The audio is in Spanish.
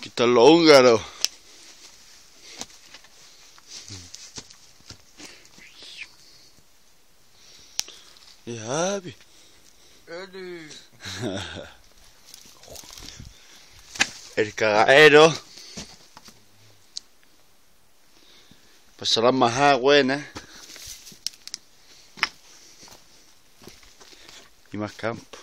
Aquí lo húngaro. El cagadero. Pues Pasó las majadas buenas. Y más campo.